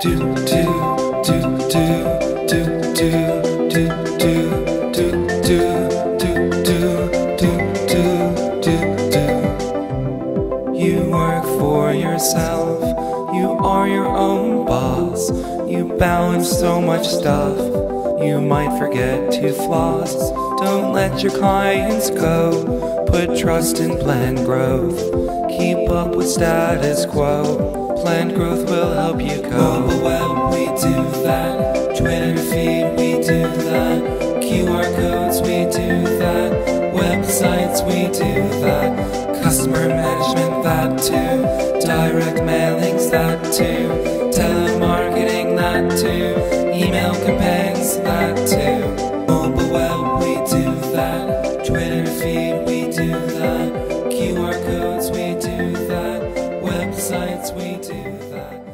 do do do for yourself, you are your own boss. You balance so much stuff, you might forget to floss. Don't let your clients go, put trust in planned growth. Keep up with status quo. Planned growth will help you go. Mobile web, we do that. Twitter feed, we do that. QR codes, we do Customer management, that too. Direct mailings, that too. Telemarketing, that too. Email campaigns, that too. Mobile web, we do that. Twitter feed, we do that. QR codes, we do that. Websites, we do that.